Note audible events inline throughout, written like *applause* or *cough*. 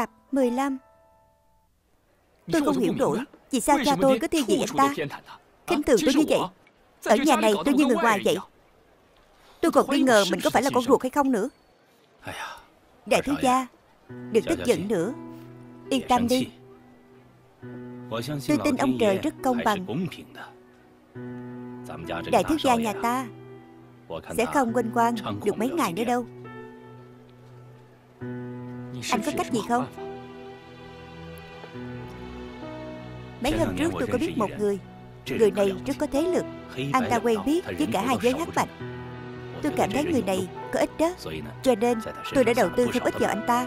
Tập 15 Tôi không hiểu nổi. Vì sao cha tôi cứ tiêu diệt anh ta? Kinh thường tôi như vậy. Ở nhà này tôi như người ngoài vậy. Tôi còn nghi ngờ mình có phải là con ruột hay không nữa. Đại thiếu gia Đừng tức giận nữa. Yên tâm đi. Tôi tin ông trời rất công bằng. Đại thiếu gia nhà ta Sẽ không quên quang được mấy ngày nữa đâu anh có cách gì không? Mấy hôm trước tôi có biết một người. Người này rất có thế lực. Anh ta quen biết với cả hai giới hắc bạch. Tôi cảm thấy người này có ích đó. Cho nên tôi đã đầu tư không ít vào anh ta.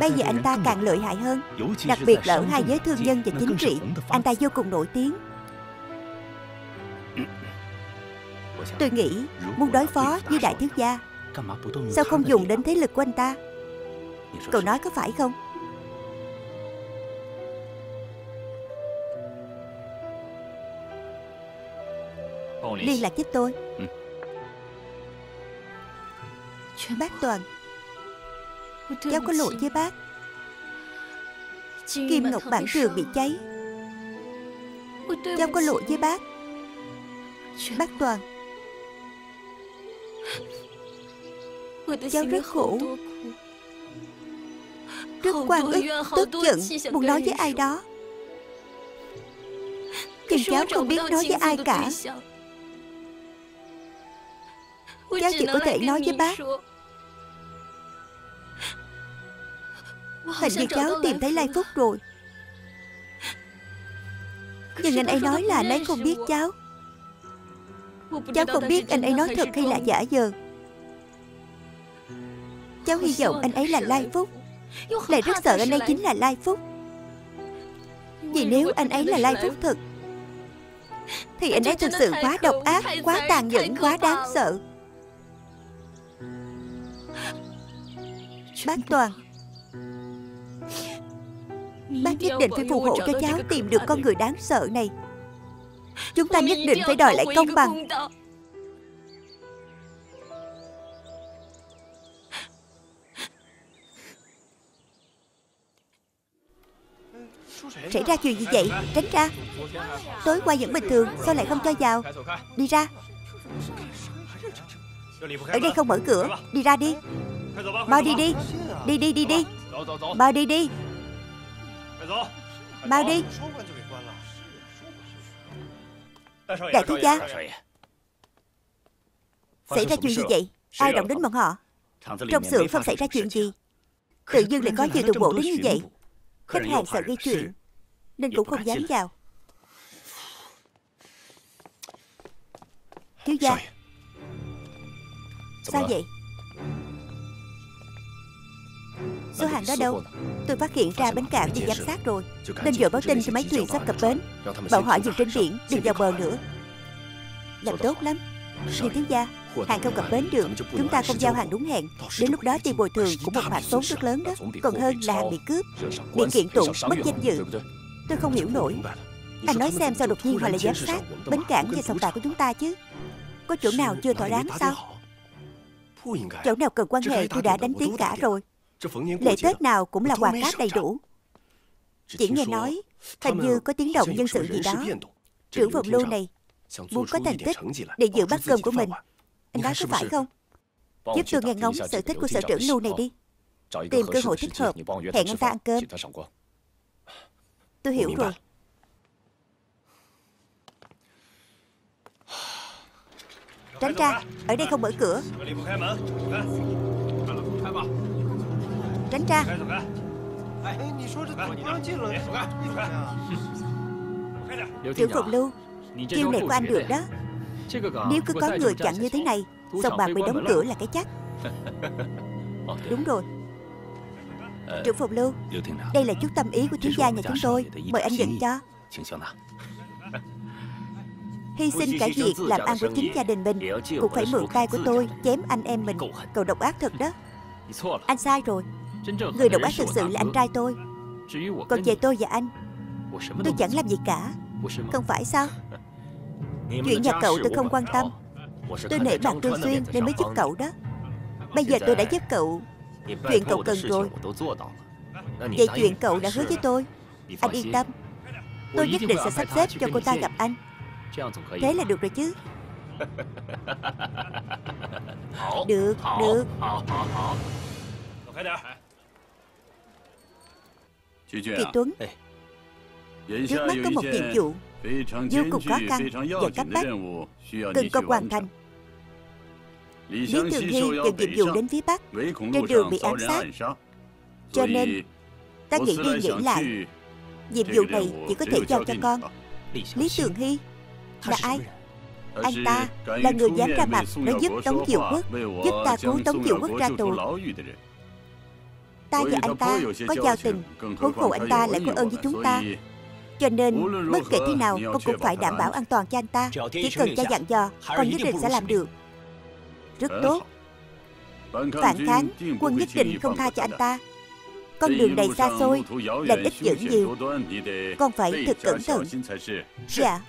Bây giờ anh ta càng lợi hại hơn. Đặc biệt là ở hai giới thương nhân và chính trị, Anh ta vô cùng nổi tiếng. Tôi nghĩ muốn đối phó với đại thiếu gia, Sao không dùng đến thế lực của anh ta? Cậu nói có phải không? Liên lạc giúp tôi. Bác Toàn. Cháu có lỗi với bác. Kim Ngọc Bản Trường bị cháy. Cháu có lỗi với bác. Bác Toàn. Cháu rất khổ Rất quan ức, tức giận Muốn nói với ai đó. Nhưng cháu không biết nói với ai cả. Cháu chỉ có thể nói với bác. Hình như cháu tìm thấy Lai Phúc. rồi. Nhưng anh ấy nói là anh ấy không biết cháu. Cháu không biết anh ấy nói thật hay là giả vờ Cháu hy vọng anh ấy là Lai Phúc Lại rất sợ anh ấy chính là Lai Phúc. Vì nếu anh ấy là Lai Phúc thật Thì anh ấy thực sự quá độc ác Quá tàn nhẫn, quá đáng sợ. Bác Toàn. Bác nhất định phải phù hộ cho cháu tìm được con người đáng sợ này. Chúng ta nhất định phải đòi lại công bằng Xảy ra chuyện gì vậy? Tránh ra. Tối qua vẫn bình thường, Sao lại không cho vào? Đi ra. Ở đây không mở cửa. Đi ra đi. Mau đi đi. Đi đi đi đi. Mau đi đi. Mau đi. Đại thiếu gia. Xảy ra chuyện gì vậy? Ai động đến bọn họ? Trong xưởng không xảy ra chuyện gì? Tự dưng lại có nhiều tù bộ đến như vậy. Khách hàng sợ gây chuyện Nên cũng không dám vào. Thiếu gia. Sao vậy? Số hàng đó đâu? Tôi phát hiện ra bến cảng bị giám sát rồi. Nên vội báo tin cho mấy thuyền sắp cập bến. Bảo họ dừng trên biển đừng vào bờ nữa. Làm tốt lắm. Nhưng thiếu gia Hàng không cập bến được. Chúng ta không giao hàng đúng hẹn. Đến lúc đó tiền bồi thường cũng một khoản tốn rất lớn đó. Còn hơn là hàng bị cướp. Bị kiện tụng mất danh dự. Tôi không hiểu nổi. Anh nói xem sao đột nhiên họ lại giám sát Bến cảng và sòng bạc của chúng ta chứ. Có chỗ nào chưa thỏa đáng sao? Chỗ nào cần quan hệ tôi đã đánh tiếng cả rồi. Lễ Tết nào cũng là quà cáp đầy đủ. Chỉ nghe nói Hình như có tiếng động nhân sự gì đó Trưởng phòng lưu này Muốn có thành tích để giữ bát cơm của mình Anh nói có phải không? Giúp tôi nghe ngóng sở thích của sở trưởng lưu này đi. Tìm cơ hội thích hợp. Hẹn anh ta ăn cơm. Tôi hiểu rồi. Tránh ra. Ở đây không mở cửa. Tránh ra. Trưởng phòng lưu Chiêu này của anh được đó Nếu cứ có người chặn như thế này Sòng bạc bị đóng cửa là cái chắc? *laughs* Đúng rồi. Trưởng phòng lưu Đây là chút tâm ý của thiếu gia nhà chúng tôi. Mời anh nhận cho. Hy sinh cả việc làm ăn của chính gia đình mình Cũng phải mượn tay của tôi Chém anh em mình. Cậu độc ác thật đó. Anh sai rồi. Người độc ác thực sự là anh trai tôi. Còn về tôi và anh Tôi chẳng làm gì cả. Không phải sao Chuyện nhà cậu tôi không quan tâm. Tôi nể mặt Trương Xuyên nên mới giúp cậu đó. Bây giờ tôi đã giúp cậu. Chuyện cậu cần rồi Vậy chuyện cậu đã hứa với tôi. Anh yên tâm. Tôi nhất định sẽ sắp xếp cho cô ta gặp anh. Thế là được rồi chứ. Được, được. Kiệt Tuấn Trước mắt có một nhiệm vụ. Vô cùng khó khăn và cấp bách. Cần cậu hoàn thành Lý Thường Hy nhận nhiệm vụ đến phía Bắc. Trên đường bị ám sát. Cho nên Ta nghĩ đi nghĩ lại. Nhiệm vụ này chỉ có thể giao cho con. Lý Tường Hy Là ai? Anh ta là người dám ra mặt Nói giúp Tống Diệu Quốc Giúp ta cứu Tống Diệu Quốc ra tù. Ta và anh ta có giao tình Huống hồ anh ta lại có ơn với chúng ta Cho nên bất kể thế nào Con cũng phải đảm bảo an toàn cho anh ta. Chỉ cần cha dặn dò Con nhất định sẽ làm được. Rất tốt. Phản kháng Quân nhất định không tha cho anh ta. con đường đầy xa xôi Lành ít dữ nhiều. Con phải thật cẩn thận. Dạ.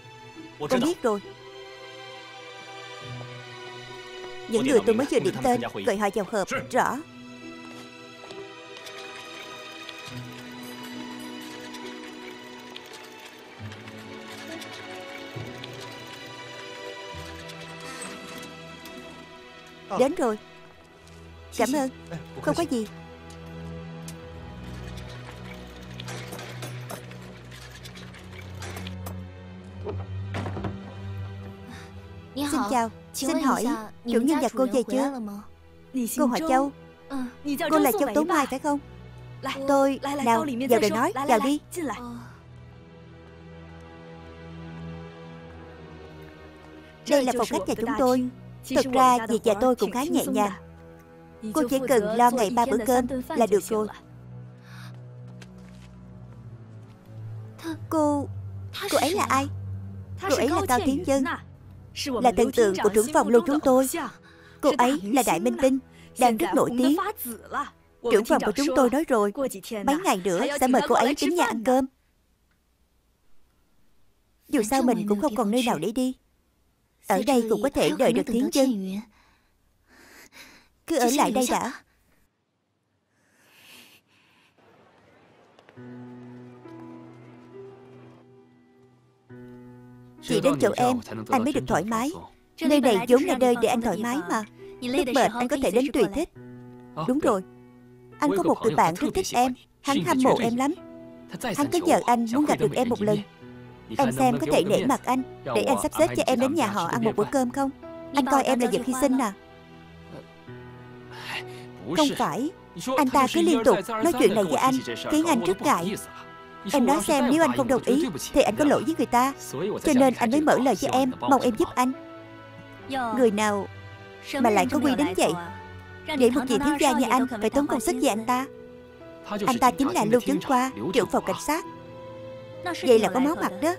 Con biết rồi. Những người tôi mới vừa điểm tên Gọi họ vào họp Rõ Đến rồi. Cảm ơn. Không có gì. Xin chào. Xin hỏi Chủ nhân nhà cô về chưa? Cô họ Châu Cô là Châu Tố Mai phải không? Tôi Nào vào đây nói. Vào đi. Đây là phòng khách nhà chúng tôi Thực ra việc nhà tôi cũng khá nhẹ nhàng. Cô chỉ cần lo ngày ba bữa cơm là được rồi. Cô Cô ấy là ai? Cô ấy là Cao Tiến Dân. Là thần tượng của trưởng phòng lưu chúng tôi. Cô ấy là Đại Minh Tinh Đang rất nổi tiếng. Trưởng phòng của chúng tôi nói rồi Mấy ngày nữa sẽ mời cô ấy đến nhà ăn cơm. Dù sao mình cũng không còn nơi nào để đi Ở đây cũng có thể đợi được Tiến Dân Cứ ở lại đây đã. Chỉ đến chỗ em Anh mới được thoải mái. Nơi này vốn là nơi để anh thoải mái mà Lúc mệt anh có thể đến tùy thích Đúng rồi. Anh có một người bạn rất thích em. Hắn hâm mộ em lắm. Hắn cứ nhờ anh muốn gặp được em một lần Em xem có thể nể mặt anh Để anh sắp xếp cho em đến nhà họ ăn một bữa cơm không? Anh coi em là vật hy sinh à Không phải. Anh ta cứ liên tục nói chuyện này với anh Khiến anh rất ngại. Em nói xem nếu anh không đồng ý Thì anh có lỗi với người ta. Cho nên anh mới mở lời với em Mong em giúp anh. Người nào mà lại có quy đến vậy Để một vị thiếu gia như anh Phải tốn công sức về anh ta Anh ta chính là Lưu Chấn Khoa Trưởng phòng cảnh sát Vậy là có máu mặt đó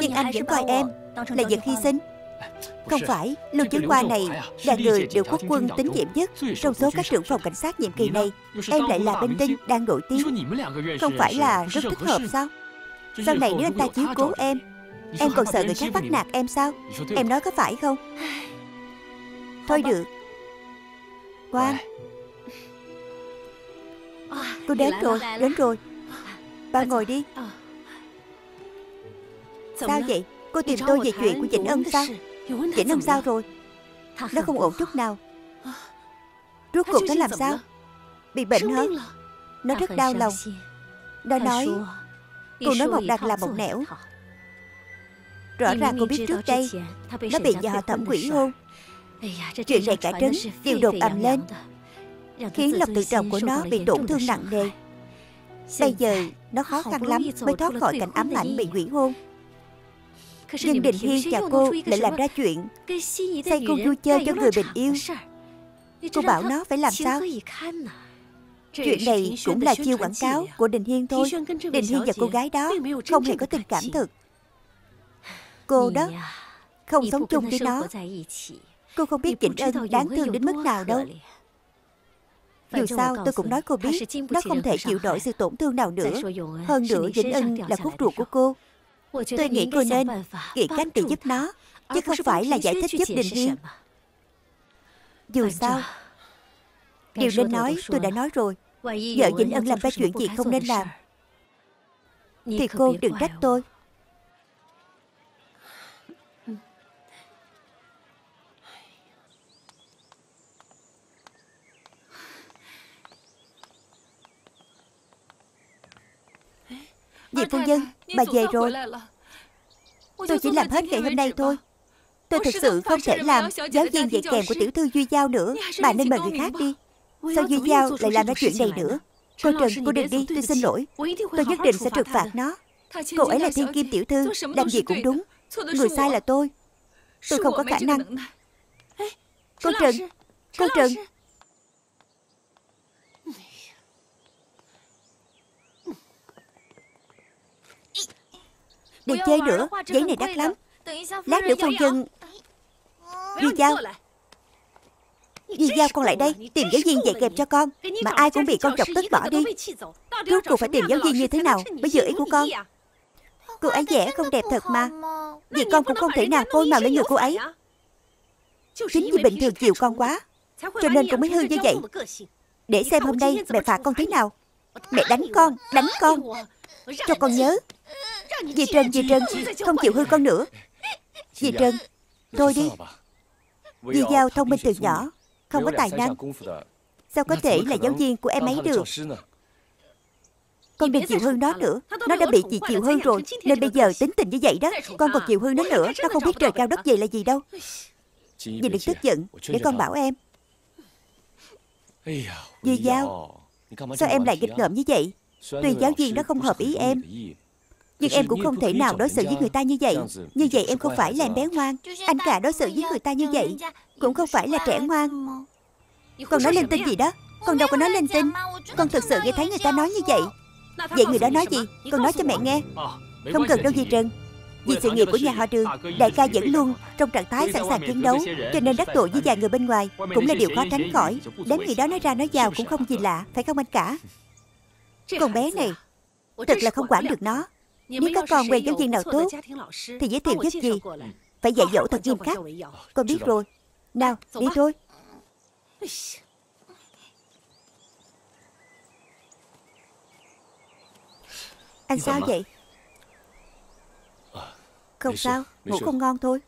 Nhưng anh vẫn coi em Là vật hy sinh không phải, Lưu Chấn Khoa này là người được quốc quân tín nhiệm nhất trong số các trưởng phòng cảnh sát nhiệm kỳ này. Em lại là bên tinh đang nổi tiếng. Không phải là rất thích hợp sao? Sau này nếu anh ta chiếu cố em, em còn sợ người khác bắt nạt em sao? Em nói có phải không? Thôi được. Ngoan. Cô đến rồi, đến rồi. Ba ngồi đi. Sao vậy? Cô tìm tôi về chuyện của Vĩnh Ân sao? Vĩnh Ân sao rồi? Nó không ổn chút nào. Rốt cuộc nó làm sao? Bị bệnh hả? Nó rất đau lòng. Nó nói Cô nói một đằng là một nẻo. Rõ ràng cô biết trước đây Nó bị nhà họ thẩm quỷ hôn. Chuyện này cả trấn đều đột ầm lên. Khiến lộc tự trọng của nó bị tổn thương nặng nề. Bây giờ nó khó khăn lắm Mới thoát khỏi cảnh ám ảnh bị hủy hôn nhưng Đình Hiên và cô lại làm ra chuyện Say cô vui chơi cho người mình yêu。Cô bảo nó phải làm sao Chuyện này cũng là chiêu quảng cáo của Đình Hiên thôi。Đình Hiên và cô gái đó không hề có tình cảm thực。Cô đó không sống chung với nó。Cô không biết Vĩnh Ân đáng thương đến mức nào đâu。Dù sao tôi cũng nói cô biết Nó không thể chịu nổi sự tổn thương nào。nữa Hơn nữa Vĩnh Ân là khúc ruột của cô Tôi nghĩ cô nên nghĩ cách để giúp nó Chứ không phải là giải thích giúp Đình Hiên Dù sao Điều nên nói tôi đã nói rồi. Vợ Vĩnh Ân làm ra chuyện gì không nên làm. Thì cô đừng trách tôi Dì phu nhân, bà về rồi. Tôi chỉ làm hết ngày hôm nay thôi. Tôi thực sự không thể làm giáo viên dạy kèm của tiểu thư Duy Giao nữa. Bà nên mời người khác đi. Sao Duy Giao lại làm ra chuyện này nữa? Cô Trần, cô đừng đi, tôi xin lỗi. Tôi nhất định sẽ trừng phạt nó. Cô ấy là thiên kim tiểu thư Làm gì cũng đúng. Người sai là tôi. Tôi không có khả năng. Cô Trần Cô Trần Đừng chơi nữa Giấy này đắt lắm. Lát nữa phu nhân Duy Giao Duy Giao con lại đây Tìm giáo viên dạy kèm cho con. Mà ai cũng bị con chọc tức bỏ đi. Rốt cuộc phải tìm giáo viên như thế nào? Bây giờ ý của con. Cô ấy vẽ không đẹp thật mà. Vì con cũng không thể nào bôi màu lên người cô ấy. Chính vì bình thường chiều con quá Cho nên con mới hư như vậy Để xem hôm nay mẹ phạt con thế nào. Mẹ đánh con, đánh con. Cho con nhớ Dì Trân, dì Trân? Không chịu hư con nữa. Dì Trân? Thôi đi. Dì Giao thông minh từ nhỏ. Không có tài năng. Sao có thể là giáo viên của em ấy được? Con đừng chịu hư nó nữa. Nó đã bị chị chịu hư rồi Nên bây giờ tính tình như vậy đó. Con còn chịu hư nó nữa. Nó không biết trời cao đất dày là gì đâu. Dì đừng tức giận. Để con bảo em. Dì Giao Sao em lại nghịch ngợm như vậy Tuy giáo viên đó không hợp ý em nhưng em cũng không thể nào đối xử với người ta như vậy. Như vậy em không phải là em bé ngoan. Anh cả đối xử với người ta như vậy Cũng không phải là trẻ ngoan. Con nói lên tin gì đó. Con đâu có nói lên tin. Con thực sự nghe thấy người ta nói như vậy. Vậy người đó nói gì? Con nói cho mẹ nghe. Không cần đâu gì Trần Vì sự nghiệp của nhà họ đường Đại ca vẫn luôn trong trạng thái sẵn sàng chiến đấu Cho nên đắc tội với vài người bên ngoài. Cũng là điều khó tránh khỏi. Đến người đó nói ra nói vào cũng không gì lạ Phải không anh cả Con bé này Thật là không quản được nó nếu có con quen giáo viên nào tốt Thì giới thiệu giúp gì Phải dạy dỗ thật nghiêm khắc Con biết rồi。Nào đi thôi。Anh sao vậy? Không sao Ngủ không ngon thôi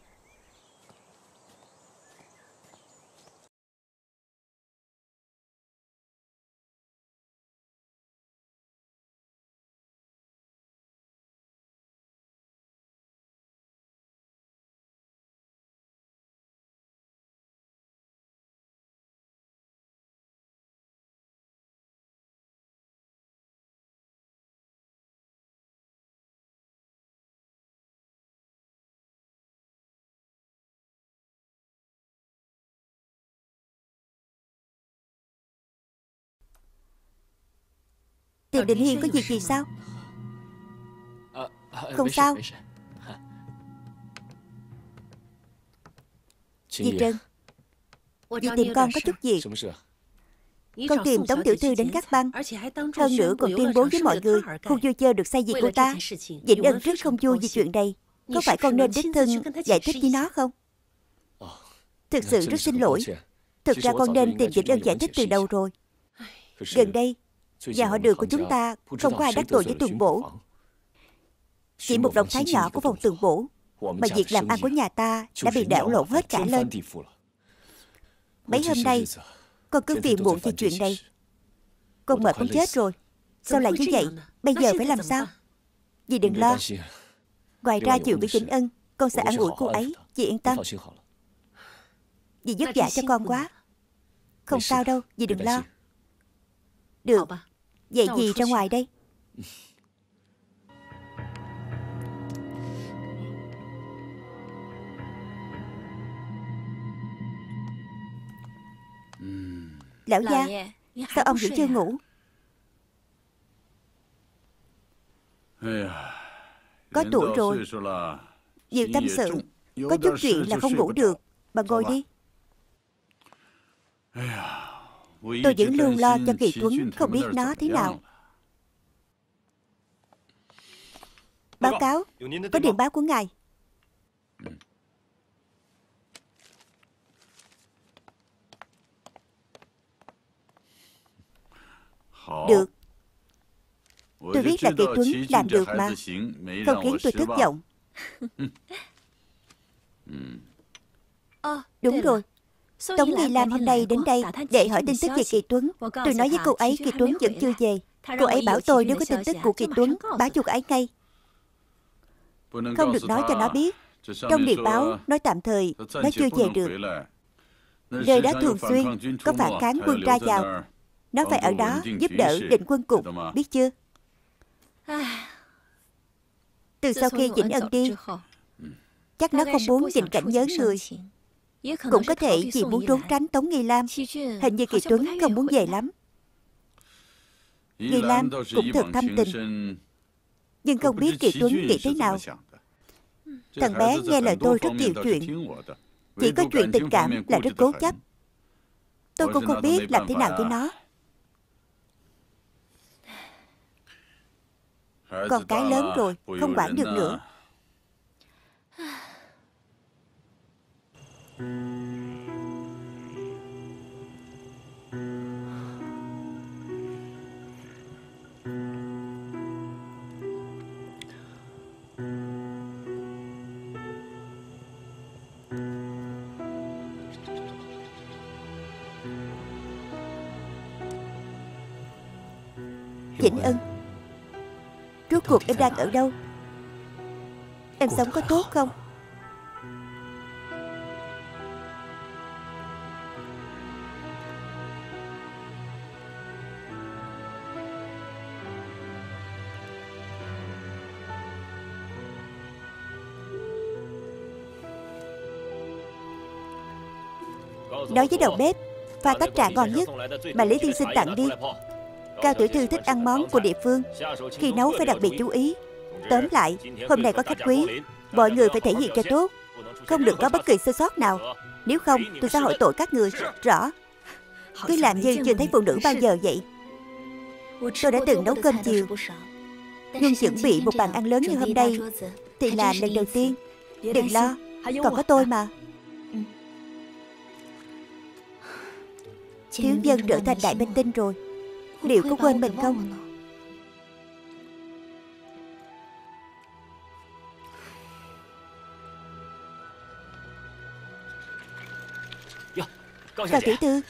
Tiền Định Hiên có việc gì sao? Không sao. Di Trân Dì tìm con có chút việc Con tìm Tống Tiểu Thư đến các băng Hơn nữa còn tuyên bố với mọi người Khu vui chơi được xây gì của ta. Vĩnh Ân rất không vui vì chuyện này. Có phải con nên đích thân giải thích với nó không? Thực sự rất xin lỗi. Thực ra con nên tìm Vĩnh Ân giải thích từ đầu rồi? Gần đây Nhà họ đường của chúng ta không có ai đắc tội với tường bổ Chỉ một động thái nhỏ của phòng tường bổ Mà việc làm ăn của nhà ta đã bị đảo lộn hết cả lên. Mấy hôm nay Con cứ phiền muộn về chuyện này. Con mệt muốn chết rồi. Sao lại như vậy? Bây giờ phải làm sao? Dì đừng lo. Ngoài ra chuyện với Vĩnh Ân Con sẽ ăn ủi cô ấy. Dì yên tâm. Dì vất vả cho con quá. Không sao đâu Dì đừng lo Được Vậy gì ra ngoài đây. Lão gia Sao ông vẫn chưa ngủ? Có tuổi rồi. Nhiều tâm sự Có chút chuyện là không ngủ được. Bà ngồi đi Tôi vẫn luôn lo cho Kỳ Tuấn Không biết nó thế nào. Báo cáo Có điện báo của ngài. Được. Tôi biết là Kỳ Tuấn làm được mà. Không khiến tôi thất vọng. *laughs* Đúng rồi Tống Nghi Lam hôm nay đến đây để hỏi tin tức về Kỳ Tuấn. Tôi nói với cô ấy Kỳ Tuấn vẫn chưa về. Cô ấy bảo tôi nếu có tin tức của Kỳ Tuấn, báo cho cô ấy ngay. Không được nói cho nó biết. Trong điện báo nói tạm thời nó chưa về được. Nơi đó thường xuyên có phản kháng quân ra vào. Nó phải ở đó giúp đỡ định quân cục, biết chưa? Từ sau khi Vĩnh Ân đi, chắc nó không muốn tình cảnh nhớ người. Cũng có thể vì muốn trốn tránh Tống Nghi Lam. Hình như Kỳ Tuấn không muốn về lắm. Nghi Lam cũng thật thâm tình. Nhưng không biết Kỳ Tuấn nghĩ thế nào. Thằng bé nghe lời tôi rất nhiều chuyện. Chỉ có chuyện tình cảm là rất cố chấp. Tôi cũng không biết làm thế nào với nó. Con cái lớn rồi Không quản được nữa Vĩnh Ân Rốt cuộc em đang ở đâu? Em sống có tốt không Nói với đầu bếp Pha tách trà ngon nhất Mà Lý Thiên Sinh tặng đi. Cao tiểu thư thích ăn món của địa phương. Khi nấu phải đặc biệt chú ý. Tóm lại Hôm nay có khách quý. Mọi người phải thể hiện cho tốt. Không được có bất kỳ sơ sót nào. Nếu không tôi sẽ hỏi tội các người Rõ. Cứ làm như chưa thấy phụ nữ bao giờ vậy. Tôi đã từng nấu cơm chiều. Nhưng chuẩn bị một bàn ăn lớn như hôm nay Thì là lần đầu tiên Đừng lo Còn có tôi mà Thiếu dân trở thành đại minh tinh rồi. Liệu có quên mình không? Cao tiểu thư?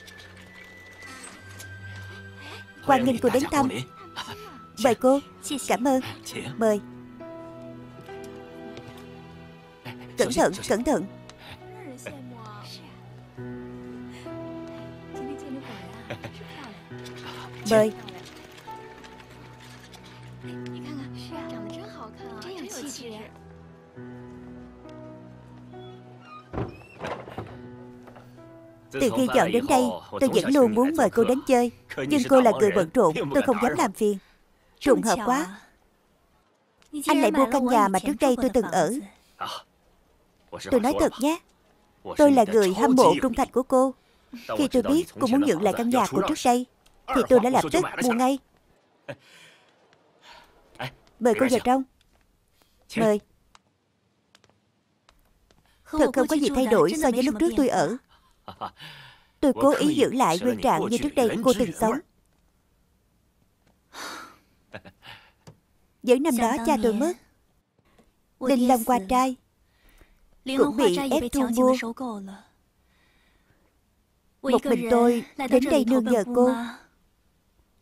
Quan nghênh cô đến thăm. Mời cô Cảm ơn. Mời. Cẩn thận, cẩn thận Mời Từ khi dọn đến đây Tôi vẫn luôn muốn mời cô đến chơi. Nhưng cô là người bận rộn Tôi không dám làm phiền. Trùng hợp quá. Anh lại mua căn nhà mà trước đây tôi từng ở. Tôi nói thật nhé Tôi là người hâm mộ trung thành của cô. Khi tôi biết cô muốn dựng lại căn nhà của trước đây thì tôi đã lập tức mua ngay. Mời cô vào trong Mời. Thật không có gì thay đổi so với lúc trước tôi ở. *laughs* Tôi cố ý giữ lại nguyên trạng như trước đây cô từng sống. Với năm đó cha tôi mất. Đinh Long qua trai. Cũng bị ép thu mua. Một mình tôi đến đây nương nhờ cô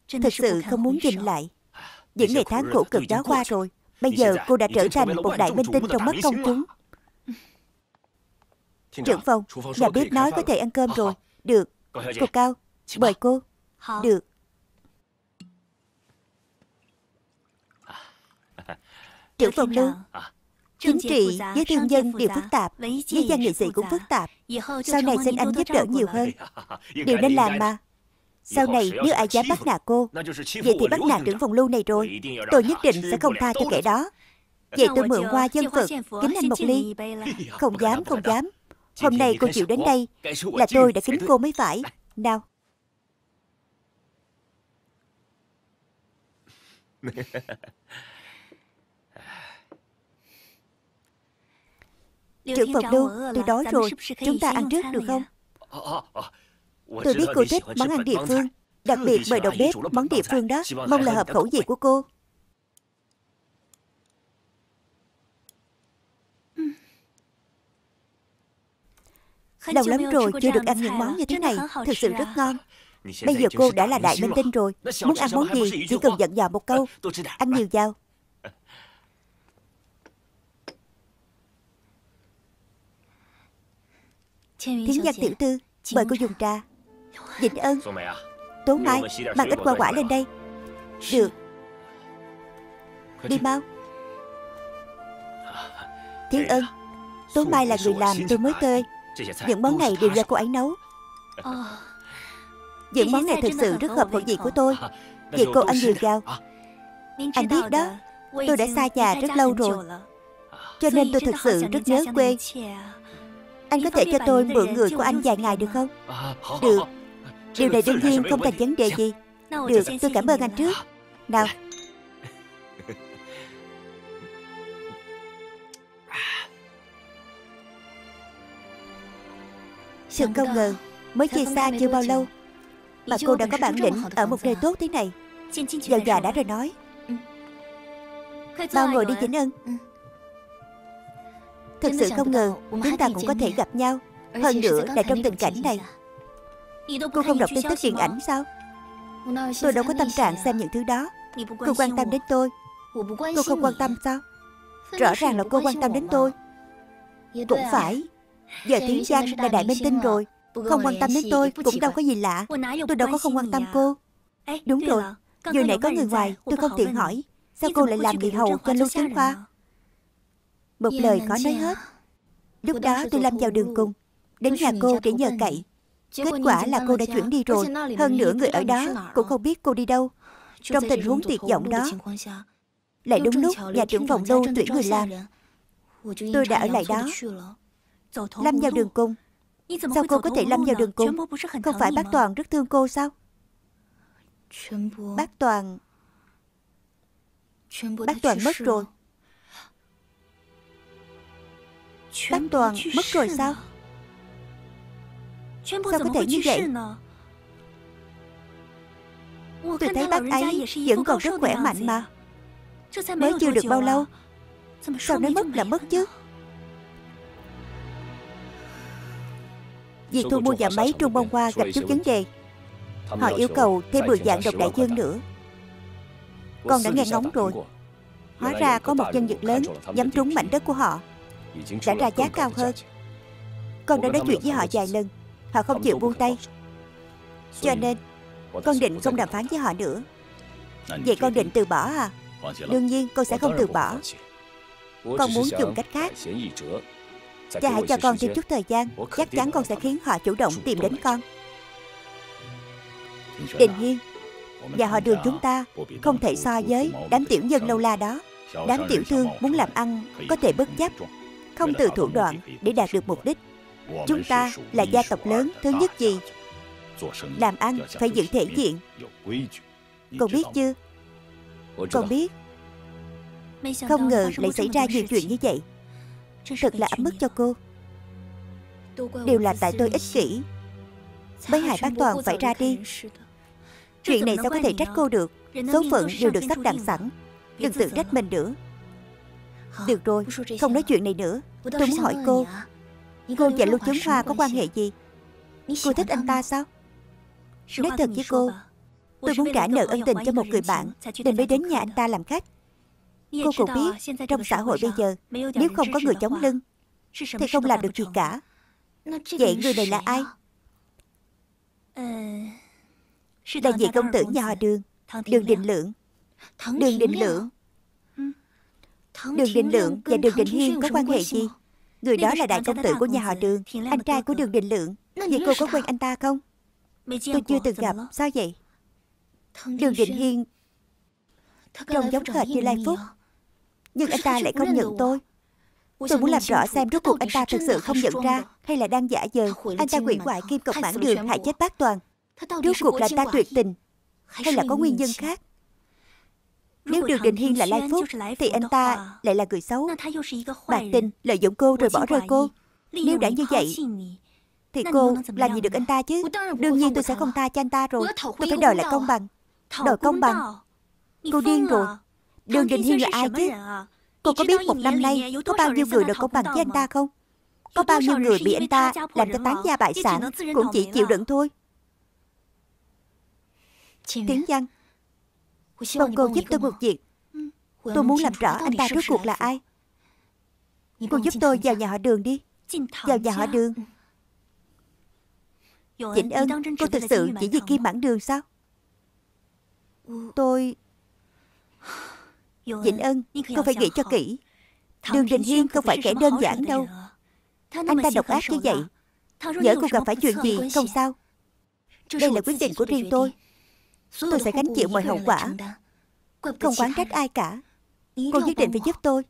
Thật sự không muốn nhìn lại. Những ngày tháng khổ cực đó qua rồi Bây giờ cô đã trở thành một đại minh tinh trong mắt công chúng. Trưởng *laughs* phòng Nhà bếp nói có thể ăn cơm rồi. *laughs* Được. Cô Cao Mời cô. Được. *laughs* Trưởng phòng Lưu. Chính trị với thương nhân đều phức tạp Với văn nghệ sĩ cũng phức tạp. Sau này xin anh giúp đỡ nhiều hơn. Điều nên làm mà sau này nếu ai dám bắt nạt cô Vậy thì bắt nạt trưởng phòng lưu này。rồi Tôi nhất định sẽ không tha cho kẻ đó Vậy tôi mượn qua dân Phật Kính anh một ly Không dám không dám Hôm nay cô chịu đến đây Là tôi đã kính cô mới phải. Nào. Trưởng phòng lưu Tôi đói rồi Chúng ta ăn trước được không Tôi biết cô thích món ăn địa phương Đặc biệt mời đầu bếp món địa phương đó Mong là hợp khẩu vị của cô. Lâu lắm rồi chưa được ăn những món như thế này. Thực sự rất ngon. Bây giờ cô đã là đại minh tinh rồi. Muốn ăn món gì chỉ cần dặn dò một câu. Ăn nhiều vào Thiến văn tiểu thư Mời cô dùng trà Vịnh ơn Tố Mai Mang ít qua quả lên đây. Được. Đi mau. Thiến ơn Tố Mai là người làm tôi mới tơi. Những món này đều do cô ấy nấu. Những món này thực sự rất hợp khẩu vị của tôi. Vậy cô ăn nhiều vào Anh biết đó. Tôi đã xa nhà rất lâu rồi. Cho nên tôi thực sự rất nhớ quê. Anh có thể cho tôi mượn người của anh vài ngày được không? Được Điều này đương nhiên không thành vấn đề gì. Được tôi cảm ơn anh trước. Nào. Sự không ngờ Mới chia xa chưa bao lâu Mà cô đã có bản lĩnh ở một nơi tốt thế này. Giờ già đã rồi nói. Bao ngồi đi Vĩnh Ân Thực sự không ngờ Chúng ta cũng có thể gặp nhau. Hơn nữa là trong tình cảnh này Cô không đọc tin tức điện ảnh sao? Tôi đâu có tâm trạng xem những thứ đó. Cô quan tâm đến tôi. Cô không quan tâm sao? Rõ ràng là cô quan tâm đến tôi. Cũng phải. Giờ tiếng danh là đại minh tinh rồi. Không quan tâm đến tôi cũng đâu có gì lạ. Tôi đâu có không quan tâm cô. Đúng rồi. Giờ nãy có người ngoài tôi không tiện hỏi. Sao cô lại làm người hầu cho Lưu Tướng Khoa Một lời khó nói hết Lúc đó. Tôi lâm vào đường cùng Đến nhà cô để nhờ cậy Kết quả là cô đã chuyển đi rồi. Hơn nữa người ở đó cũng không biết cô đi đâu. Trong tình huống tuyệt vọng đó Lại đúng lúc nhà trưởng phòng đô tuyển người làm. Tôi đã ở lại đó. Lâm vào đường cung Sao cô có thể lâm vào đường cung Không phải bác Toàn rất thương cô sao? Bác Toàn Bác Toàn mất rồi. Bác Toàn mất rồi sao Sao có thể như vậy Tôi thấy bác ấy vẫn còn rất khỏe mạnh mà Mới chưa được bao lâu Sao nói mất là mất chứ Vì thu mua nhà máy Trung Bông Hoa gặp chút vấn đề Họ yêu cầu thêm 10 dạng độc đại dương nữa Con đã nghe ngóng rồi Hóa ra có một nhân vật lớn Dám trúng mảnh đất của họ Đã ra giá cao hơn Con đã nói chuyện với họ vài lần Họ không chịu buông tay. Cho nên Con định không đàm phán với họ nữa. Vậy con định từ bỏ à? Đương nhiên con sẽ không từ bỏ. Con muốn dùng cách khác. Cha hãy cho con thêm chút thời gian. Chắc chắn con sẽ khiến họ chủ động tìm đến con. Đình Hiên. Và họ đường chúng ta. Không thể so với đám tiểu nhân lâu la đó. Đám tiểu thương muốn làm ăn Có thể bất chấp Không từ thủ đoạn để đạt được mục đích Chúng ta là gia tộc lớn thứ nhất gì? Làm ăn phải giữ thể diện. Con biết chưa Con biết. Không ngờ lại xảy ra nhiều chuyện như vậy. Thật là ấm mức cho cô. Đều là tại tôi ích kỷ. Mấy hại bác Toàn phải ra đi. Chuyện này sao có thể trách cô được? Số phận đều được sắp đặt sẵn. Đừng tự trách mình nữa. Được rồi, không nói chuyện này nữa. Tôi muốn hỏi cô. Cô và Lưu Chấn Hoa có quan hệ gì? Cô thích anh ta sao? Nói thật với cô Tôi muốn trả nợ ân tình cho một người bạn Nên mới đến nhà anh ta làm khách. Cô cũng biết Trong xã hội bây giờ Nếu không có người chống lưng Thì không làm được gì cả. Vậy người này là ai? Là vị công tử nhà họ đường Đường Định Lượng. Đường Định Lượng. Đường Định Lượng và Đường Định Hiên có quan hệ gì Người đó là đại công tử của nhà họ đường Anh trai của đường định lượng. Vậy cô có quen anh ta không? Tôi chưa từng gặp. Sao vậy? Đường định hiên Trông giống hệt như Lai Phúc. Nhưng anh ta lại không nhận tôi? Tôi muốn làm rõ xem rốt cuộc anh ta thực sự không nhận ra Hay là đang giả vờ Anh ta quỷ hoại kim cọc mãn đường hại chết bác toàn. Rốt cuộc là ta tuyệt tình Hay là có nguyên nhân khác nếu Đường Đình Hiên là Lai Phúc Thì anh ta lại là người xấu. Bạc tình, lợi dụng cô rồi bỏ rơi cô. Nếu đã như vậy Thì cô làm gì được anh ta chứ? Đương nhiên tôi sẽ không tha cho anh ta rồi. Tôi phải đòi lại công bằng. Đòi công bằng. Cô điên rồi. Đường Đình Hiên là ai chứ? Cô có biết một năm nay Có bao nhiêu người được công bằng với anh ta không? Có bao nhiêu người bị anh ta Làm cho tán gia bại sản Cũng chỉ chịu đựng thôi. Tiến Văn Mong cô giúp tôi một việc. Tôi muốn làm rõ anh ta rốt cuộc là ai. Cô giúp tôi vào nhà họ đường đi. Vào nhà họ đường. Vĩnh Ân Cô thực sự chỉ vì Kim Mãn Đường sao? Tôi Vĩnh Ân Cô phải nghĩ cho kỹ. Đường Đình Hiên không phải kẻ đơn giản đâu. Anh ta độc ác như vậy. Nhớ cô gặp phải chuyện gì không sao. Đây là quyết định của riêng tôi Tôi sẽ gánh chịu mọi hậu quả. Không quán trách ai cả. Cô nhất định phải giúp tôi.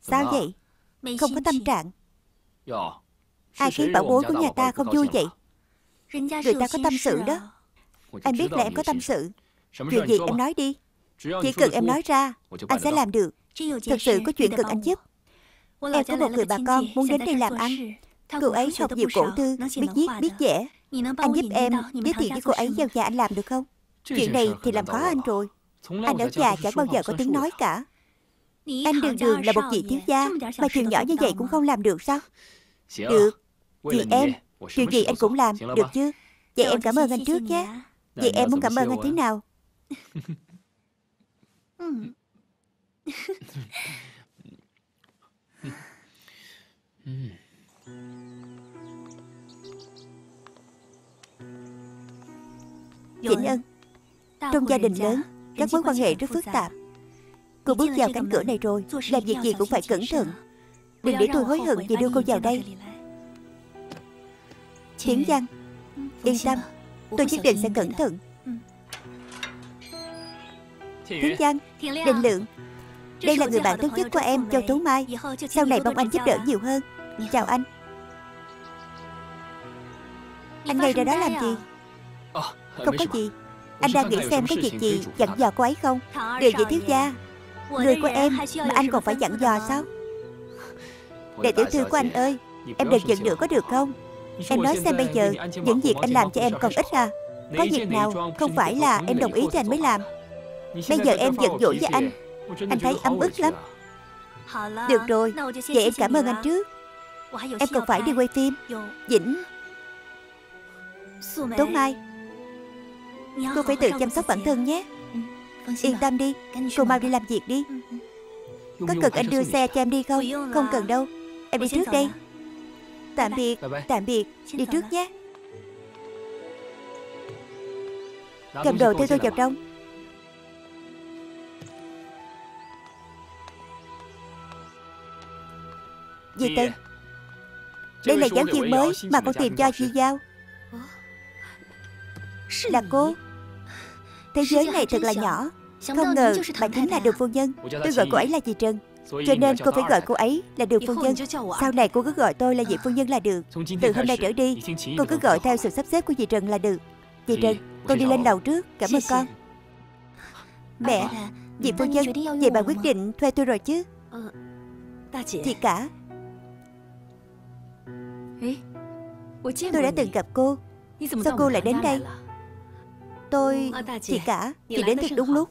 Sao vậy? Không có tâm trạng. Ai khiến bảo bối của nhà ta không vui vậy? Người ta có tâm sự đó. Anh biết là em có tâm sự. Chuyện gì em nói đi. Chỉ cần em nói ra Anh sẽ làm được Thật sự có chuyện cần anh giúp. Em có một người bà con muốn đến đây làm ăn. Cô ấy học nhiều cổ thư Biết viết biết vẽ Anh giúp em giới thiệu với cô ấy vào nhà anh làm được không? Chuyện này thì làm khó anh rồi. Anh ở nhà chẳng bao giờ có tiếng nói cả. Anh đường đường là một vị thiếu gia Mà chuyện nhỏ như vậy cũng không làm được sao? Được Vì em Chuyện gì anh cũng làm Được chứ. Vậy em cảm ơn anh trước nhé. Vậy em muốn cảm ơn anh thế nào Vĩnh Ân Trong gia đình lớn Các mối quan hệ rất phức tạp. Cô bước vào cánh cửa này rồi Làm việc gì cũng phải cẩn thận. Đừng để tôi hối hận vì đưa cô vào đây. Thiến Văn Yên tâm. Tôi nhất định sẽ cẩn thận. Thiến Văn Định Lượng Đây là người bạn tốt nhất của em Châu Tú Mai. Sau này mong anh giúp đỡ nhiều hơn. Chào anh. Anh ngay ra đó làm gì? Không có gì. Anh đang nghĩ xem có việc gì dặn dò cô ấy không? Điều gì thiếu gia Người của em mà anh còn phải dặn dò sao? *laughs* Đại tiểu thư của anh ơi Em đừng giận nữa có được không? Em nói xem bây giờ Những việc anh làm cho em còn ít à Có việc nào không phải là em đồng ý cho anh mới làm Bây giờ em giận dỗi với anh Anh thấy ấm ức lắm. Được rồi Vậy em cảm ơn anh trước. Em còn phải đi quay phim. Vĩnh. Tố Mai. Cô phải tự chăm sóc bản thân nhé. Yên tâm đi. Cô mau đi làm việc đi. Có cần anh đưa xe cho em đi không? Không cần đâu. Em đi trước đây Tạm biệt Tạm biệt. Đi trước nhé. Cầm đồ theo tôi vào trong Dì Tân Đây là giáo viên mới mà con tìm cho chị Giao. Là cô Thế giới này thật là nhỏ Không ngờ bà chính là đường phu nhân Tôi gọi cô ấy là dì Trần Cho nên cô phải gọi cô ấy là đường phu nhân Sau này cô cứ gọi tôi là dì phu nhân là được. Từ hôm nay trở đi Cô cứ gọi theo sự sắp xếp của dì Trần là được. Dì Trần Con đi lên lầu trước Cảm ơn con. Mẹ Dì phu nhân Vậy bà quyết định thuê tôi rồi chứ? Chị cả Tôi đã từng gặp cô. Sao cô lại đến đây? Tôi Chị cả Chị đến thật đúng lúc.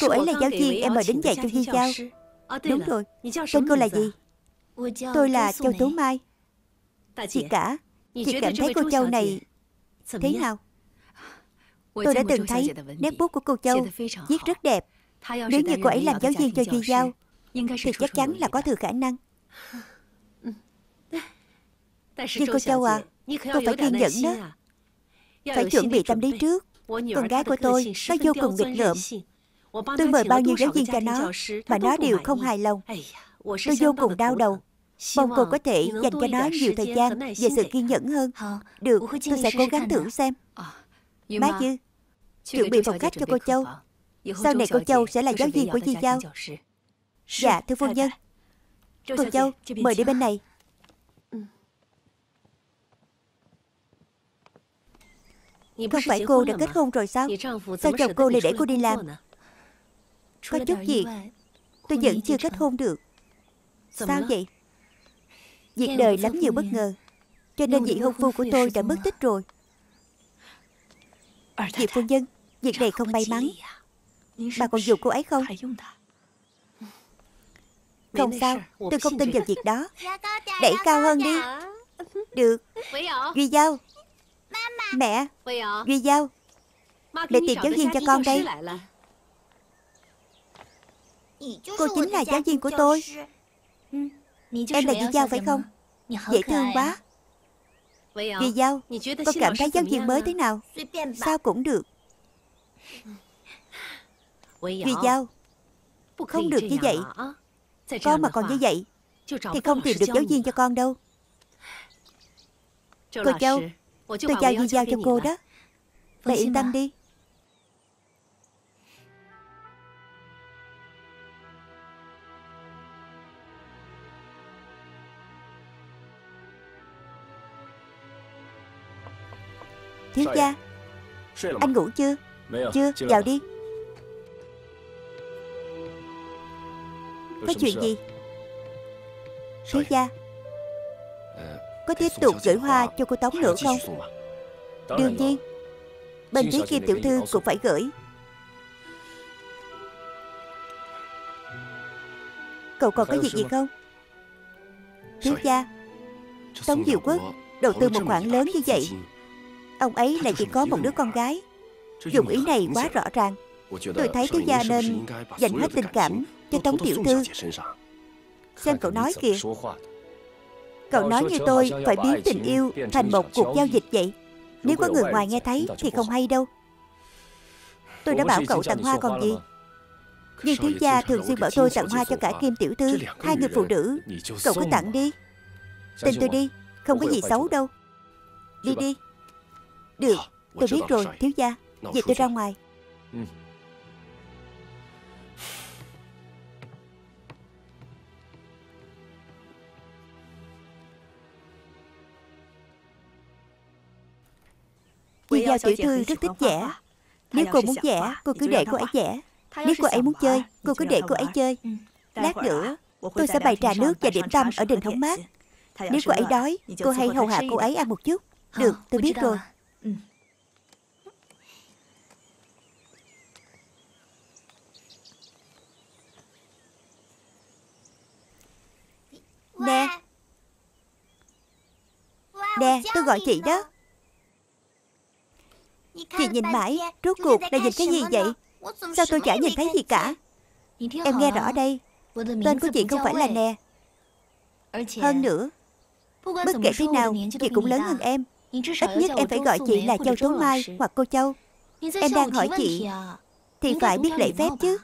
Cô ấy là giáo viên em mời đến dạy cho Di Giao. Đúng rồi. Tên cô là gì? Tôi là Châu Tú Mai. Chị cả Chị cảm thấy cô Châu này Thế nào? Tôi đã từng thấy nét bút của cô Châu Viết rất đẹp. Nếu như cô ấy làm giáo viên cho Duy Giao Thì chắc chắn là có thừa khả năng Nhưng cô Châu à Cô phải kiên nhẫn đó Phải chuẩn bị tâm lý trước。Con gái của tôi Nó vô cùng nghịch ngợm Tôi mời bao nhiêu giáo viên cho nó Mà nó đều không hài lòng。Tôi vô cùng đau đầu Mong cô có thể dành cho nó nhiều thời gian Và sự kiên nhẫn hơn Được, tôi sẽ cố gắng thử xem Má Dư Chuẩn bị phòng khách cho cô Châu Sau này cô Châu sẽ là giáo viên của Di Giao Dạ, thưa phu nhân Cô Châu, mời đi bên này Không phải cô đã kết hôn rồi sao? Sao chồng cô lại để cô đi làm？Có chút việc Tôi vẫn chưa kết hôn được。Sao vậy Việc đời lắm nhiều bất ngờ. Cho nên vị hôn phu của tôi đã mất tích rồi. Vị phu nhân Việc này không may mắn. Bà còn dùng cô ấy không? Không sao Tôi không tin vào việc đó. Đẩy cao hơn đi. Được. Duy Giao Mẹ Duy Giao Để tìm giáo viên cho con đây. Cô chính là giáo viên của tôi. Em là Duy Giao phải không? Dễ thương quá. Duy Giao Cô cảm thấy giáo viên mới thế nào? Sao cũng được. Duy Giao Không được như vậy. Con mà còn như vậy Thì không tìm được giáo viên cho con đâu. Cô Châu Tôi giao Duy Giao cho cô đó. Bà yên tâm đi. Thiếu gia Anh ngủ chưa? Chưa? vào đi. Có chuyện gì? Thiếu gia Có tiếp tục gửi hoa cho cô Tống nữa không? Đương nhiên. Bên phía Kim Tiểu Thư cũng phải gửi. Cậu còn có việc gì không? Thiếu gia. Tống Diệu Quốc đầu tư một khoản lớn như vậy. Ông ấy lại chỉ có một đứa con gái. Dùng ý này quá rõ ràng. Tôi thấy thiếu gia nên dành hết tình cảm cho Tống Tiểu Thư. Xem cậu nói kìa Cậu nói như tôi phải biến tình yêu thành một cuộc giao dịch vậy. Nếu có người ngoài nghe thấy thì không hay đâu. Tôi đã bảo cậu tặng hoa còn gì. Nhưng thiếu gia thường xuyên bảo tôi tặng hoa cho cả Kim Tiểu Thư Hai người phụ nữ. Cậu cứ tặng đi. Tin tôi đi Không có gì xấu đâu. Đi đi. Được Tôi biết rồi thiếu gia. Vậy tôi ra ngoài Vì giao tiểu thư rất thích vẽ. Nếu cô muốn vẽ Cô cứ để cô ấy vẽ. Nếu cô ấy muốn chơi Cô cứ để cô ấy chơi. Lát nữa Tôi sẽ bày trà nước và điểm tâm ở đình hóng mát. Nếu cô ấy đói Cô hãy hầu hạ cô ấy ăn một chút. Được tôi biết rồi. Nè. Nè tôi gọi chị đó Chị nhìn mãi Rốt cuộc là nhìn cái gì vậy? Sao tôi chả nhìn thấy gì cả? Em nghe rõ đây. Tên của chị không phải là Nè. Hơn nữa Bất kể thế nào Chị cũng lớn hơn em. Ít nhất em phải gọi chị là Châu Tố Mai Hoặc cô Châu. Em đang hỏi chị Thì phải biết lễ phép chứ?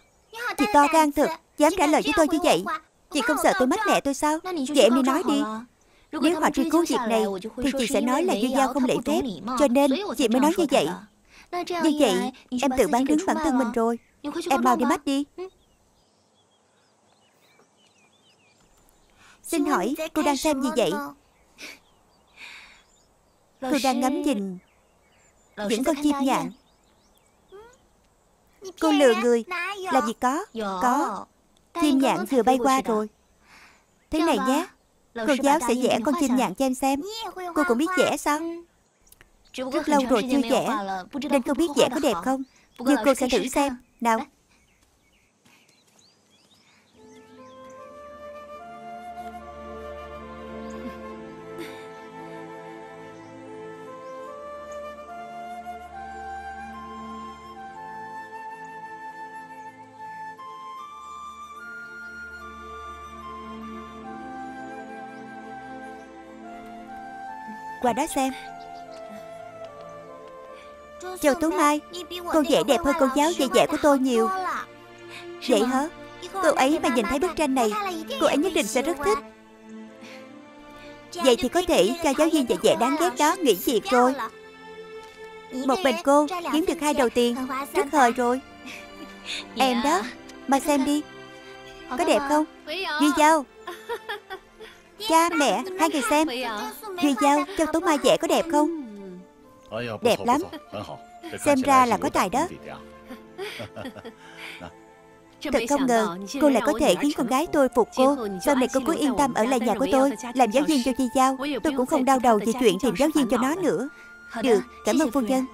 Chị to gan thật Dám trả lời với tôi như vậy. Chị không sợ tôi mách mẹ tôi sao? Vậy em đi nói đi Nếu họ truy cứu việc này Thì chị sẽ nói là Duy Giao không lễ phép Cho nên chị mới nói như vậy. Như vậy em tự bán đứng bản thân mình rồi. Em mau đi mắt đi. Xin hỏi cô đang xem gì vậy? Tôi đang ngắm nhìn Những con chim nhạn. Cô lừa người. Làm gì có? Có. Chim nhạn vừa bay qua rồi. Thế này nhé Cô giáo sẽ vẽ con chim nhạn cho em xem. Cô cũng biết vẽ sao? Rất lâu rồi chưa vẽ Nên không biết vẽ có đẹp không? Nhưng cô sẽ thử xem. Nào Qua đó xem. Châu Tú Mai Cô vẽ đẹp hơn cô giáo dạy vẽ của tôi nhiều. Vậy hả? Cô ấy mà nhìn thấy bức tranh này Cô ấy nhất định sẽ rất thích. Vậy thì có thể cho giáo viên dạy vẽ đáng ghét đó nghỉ việc rồi. Một mình cô kiếm được hai đầu tiền Rất hời rồi. Em đó Mà xem đi. Có đẹp không? Duy Giao Cha mẹ hai người xem. Duy Giao Châu Tú Mai vẽ có đẹp không? Đẹp lắm. Xem ra là có tài đó. Thật không ngờ cô lại có thể khiến con gái tôi phục cô. Sau này cô cứ yên tâm ở lại nhà của tôi Làm giáo viên cho Chi Giao. Tôi cũng không đau đầu về chuyện tìm giáo viên cho nó nữa. Được, cảm ơn phu nhân.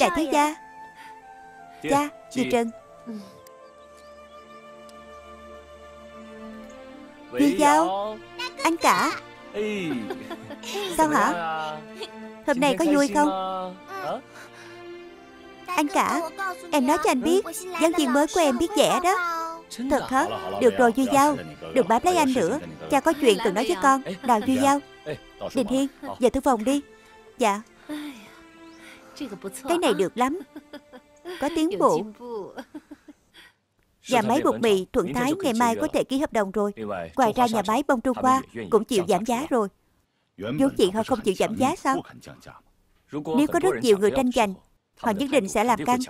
Đại thiếu gia. Cha, dì Trần Dì Giao. Anh cả. Sao hả? Hôm nay có vui không? Anh cả. Em nói cho anh biết Giáo viên mới của em biết vẽ đó. Thật hả? Được rồi Duy Giao. Đừng bám lấy anh nữa. Cha có chuyện cần nói với con. Đào Duy Giao. Đình Hiên Về thư phòng đi. Dạ. Cái này được lắm. Có tiến bộ Nhà máy bột mì Thuận Thái ngày mai có thể ký hợp đồng rồi. Ngoài ra nhà máy bông Trung Hoa Cũng chịu giảm giá rồi. Vốn dĩ họ không chịu giảm giá sao? Nếu có rất nhiều người tranh giành Họ nhất định sẽ làm căng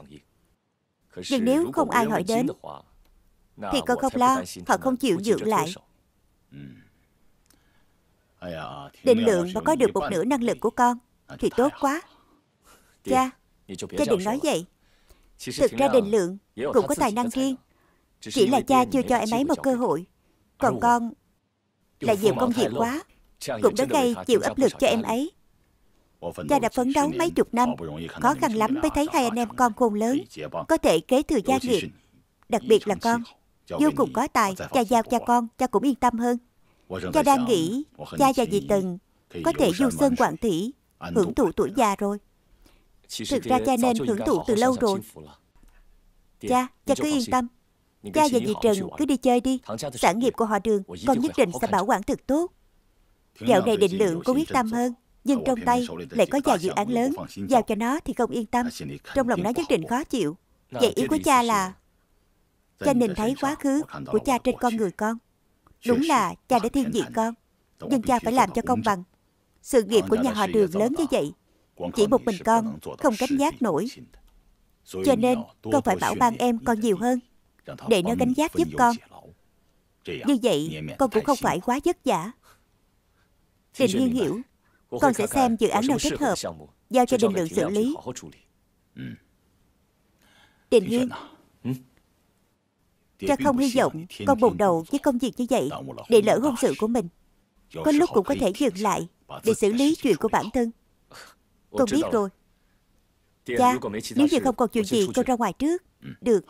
Nhưng nếu không ai hỏi đến Thì con không lo Họ không chịu nhượng lại. Định lượng mà có được một nửa năng lực của con Thì tốt quá. Cha Cha đừng nói vậy Thực ra định lượng cũng có tài năng riêng Chỉ là cha chưa cho em ấy một cơ hội. Còn con Là nhiều công việc quá cũng đến đây chịu áp lực cho em ấy. Cha đã phấn đấu mấy chục năm Khó khăn lắm mới thấy hai anh em con khôn lớn. Có thể kế thừa gia nghiệp Đặc biệt là con. Vô cùng có tài Cha giao cho con Cha cũng yên tâm hơn. Cha đang nghĩ Cha và dì Tần Có thể du sơn quảng thủy Hưởng thụ tuổi già rồi. Thực ra cha nên hưởng thụ từ lâu rồi Cha, cha cứ yên tâm Cha và dì Trần cứ đi chơi đi. Sản nghiệp của họ đường Con nhất định sẽ bảo quản thật tốt. Dạo này định lượng có quyết tâm hơn Nhưng trong tay lại có vài dự án lớn. Giao cho nó thì không yên tâm. Trong lòng nó nhất định khó chịu. Vậy ý của cha là Cha nhìn thấy quá khứ của cha trên con người con. Đúng là cha đã thiên vị con Nhưng cha phải làm cho công bằng. Sự nghiệp của nhà họ đường lớn như vậy Chỉ một mình con không gánh giác nổi Cho nên con phải bảo ban em con nhiều hơn để nó gánh giác giúp con. Như vậy con cũng không phải quá vất vả. Đình Hiên hiểu Con sẽ xem dự án nào thích hợp Giao cho Đình Lượng xử lý. Đình Hiên Cha không hy vọng con bồn đầu với công việc như vậy Để lỡ hôn sự của mình. Có lúc cũng có thể dừng lại Để xử lý chuyện của bản thân. Con biết rồi. Cha, nếu như không còn chuyện gì con ra ngoài trước. Được.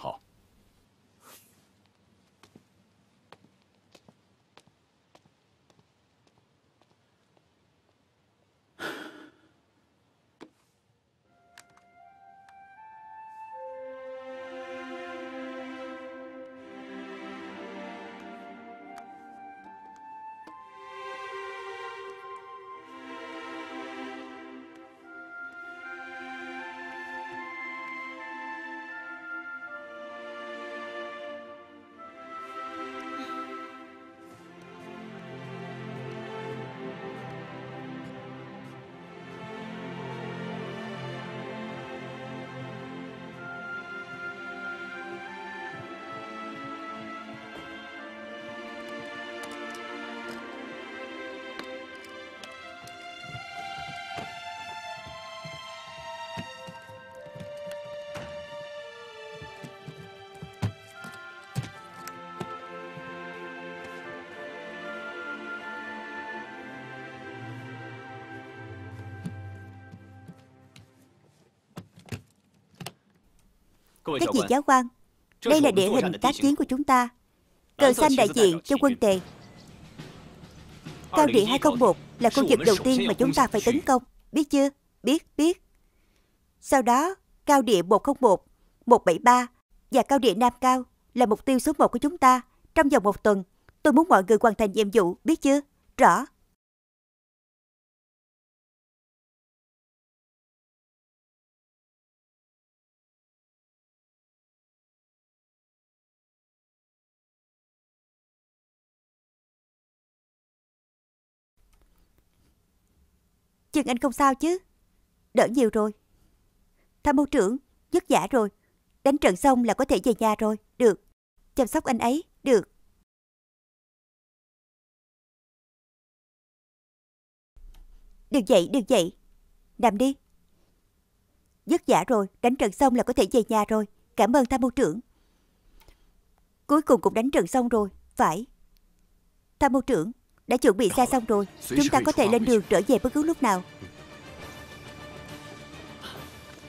Các vị giáo quan Đây là địa hình tác chiến của chúng ta. Cờ xanh đại diện cho quân tề. Cao địa 201 là khu vực đầu tiên mà chúng ta phải tấn công. Biết chưa? Biết, biết. Sau đó cao địa 101, 173 và cao địa Nam Cao là mục tiêu số 1 của chúng ta Trong vòng một tuần. Tôi muốn mọi người hoàn thành nhiệm vụ, biết chưa? Rõ Chừng anh không sao chứ. Đỡ nhiều rồi. Tham mưu trưởng Dứt giả rồi. Đánh trận xong là có thể về nhà rồi. Được. Chăm sóc anh ấy. Được. Đừng dậy, đừng dậy Nằm đi. Dứt giả rồi, đánh trận xong là có thể về nhà rồi. Cảm ơn tham mưu trưởng. Cuối cùng cũng đánh trận xong rồi. Phải. Tham mưu trưởng đã chuẩn bị xe xong rồi Chúng ta có thể lên đường trở về bất cứ lúc nào.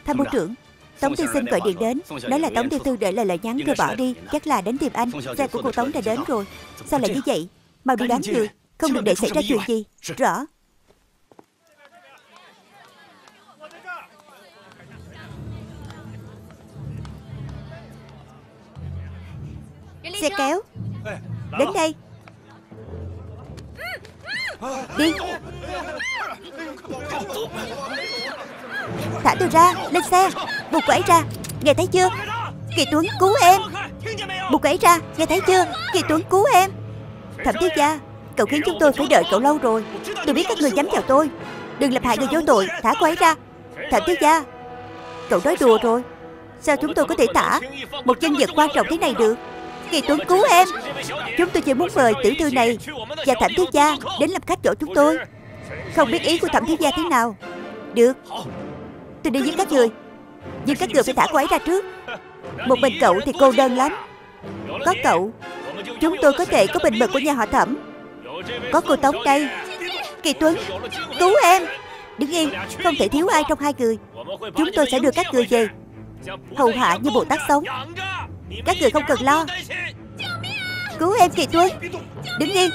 Tham mưu trưởng Tống tiên sinh gọi điện đến. Nói là Tống tiên tư để lại lời nhắn rồi bỏ đi Chắc là đến tìm anh. Xe của cô Tống đã đến rồi. Sao lại như vậy? Mau đi đón người Không được để xảy ra chuyện gì. Rõ. Xe kéo. Đến đây Đi. Thả tôi ra, Lên xe. Buộc cô ấy ra. Nghe thấy chưa? Kỳ Tuấn, cứu em. Buộc cô ấy ra. Nghe thấy chưa? Kỳ Tuấn, cứu em. Thẩm thiếu gia, Cậu khiến chúng tôi phải đợi cậu lâu rồi. Tôi biết các người dám vào tôi. Đừng làm hại người vô tội. Thả cô ấy ra. Thẩm thiếu gia, Cậu nói đùa rồi. Sao chúng tôi có thể thả Một nhân vật quan trọng thế này được? Kỳ Tuấn cứu em. Chúng tôi chỉ muốn mời tiểu thư này Và thẩm thiếu gia đến làm khách chỗ chúng tôi. Không biết ý của thẩm thiếu gia thế nào. Được. Tôi đi với các người. Nhưng các người phải thả cô ấy ra trước. Một mình cậu thì cô đơn lắm. Có cậu, Chúng tôi có thể có bình mật của nhà họ thẩm. Có cô Tống đây. Kỳ Tuấn, Cứu em. Đứng yên, Không thể thiếu ai trong hai người. Chúng tôi sẽ đưa các người về. Hầu hạ như Bồ Tát sống. Các người không cần lo. Cứu em kìa tôi Đứng yên